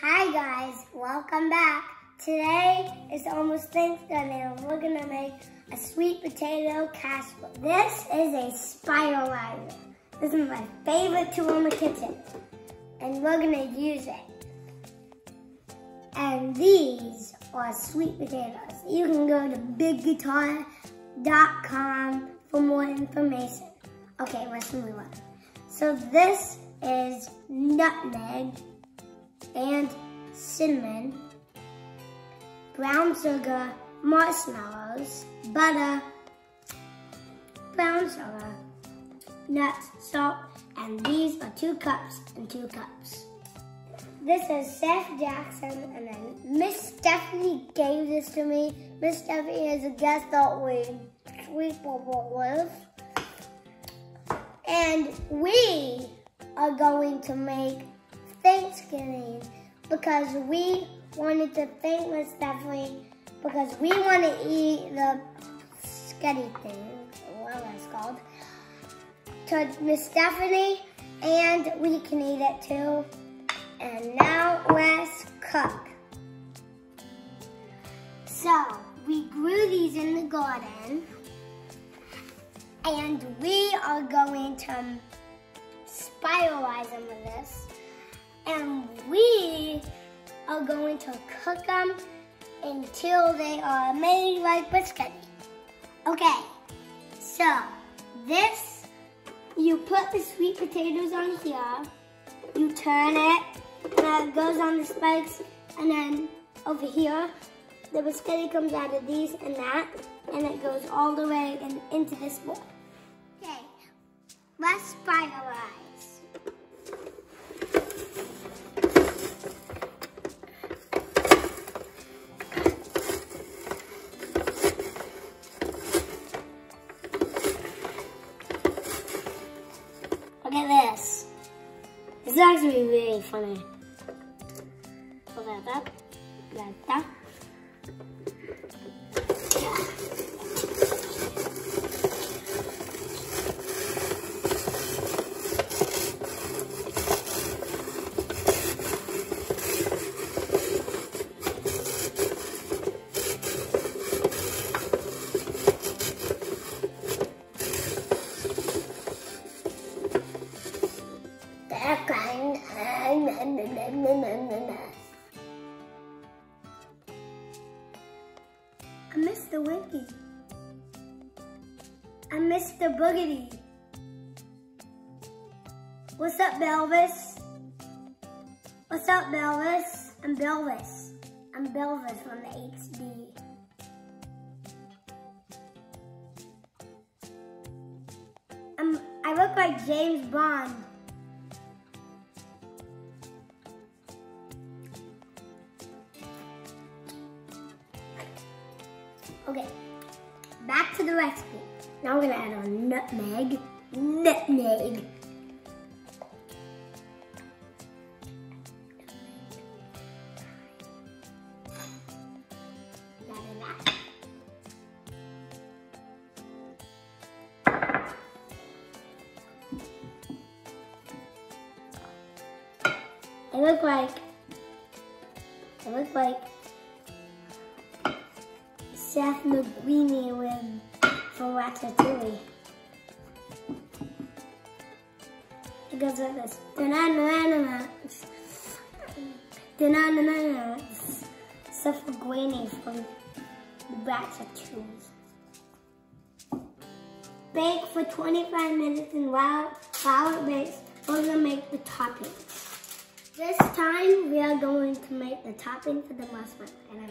Hi guys, welcome back. Today is almost Thanksgiving and we're gonna make a sweet potato casserole. This is a spiralizer. This is my favorite tool in the kitchen and we're gonna use it. And these are sweet potatoes. You can go to bigguitar.com for more information. Okay, let's move on. So this is nutmeg and cinnamon, brown sugar, marshmallows, butter, brown sugar, nuts, salt, and these are two cups and two cups. This is Seth Jackson, and then Miss Stephanie gave this to me. Miss Stephanie is a guest that we sleep with. And we are going to make Thanksgiving because we wanted to thank Miss Stephanie because we want to eat the sketty thing, whatever it's called, to Miss Stephanie, and we can eat it too. And now let's cook. So, we grew these in the garden, and we are going to spiralize them with this. And we are going to cook them until they are made like biscuit. Okay, so this, you put the sweet potatoes on here, you turn it, and it goes on the spikes, and then over here, the biscotti comes out of these and that, and it goes all the way in, into this bowl. Okay, let's. Look Is actually really funny. I miss the Winky. I miss the Boogity. What's up, Belvis? What's up, Belvis? I'm Belvis. I'm Belvis from the HD. I'm, I look like James Bond. Okay, back to the recipe. Now we're gonna add our nutmeg. Nutmeg. It look like, it look like Seth McQueenie with from Ratatouille. It goes like this. Seth McQueenie from Ratatouille. Bake for 25 minutes and while, while it bakes, we're gonna make the toppings. This time we are going to make the topping for the marshmallow.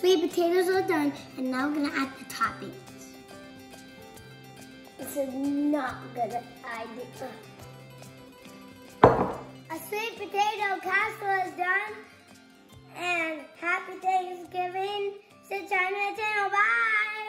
sweet potatoes are done, and now we're gonna add the toppings. This is not a good idea. A sweet potato casserole is done, and happy Thanksgiving. To my channel. Bye.